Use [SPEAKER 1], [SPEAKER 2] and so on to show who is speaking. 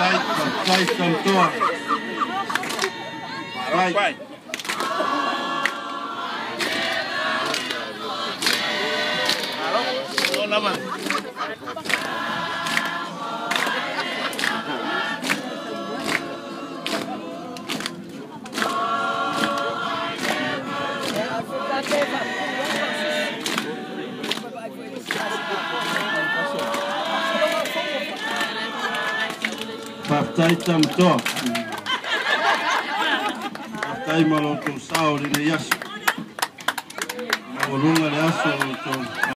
[SPEAKER 1] Kaptai, kaptai tamtoa. Right. Partai tam to. Partai malo tu saori ne yasu. Malunga le aso to.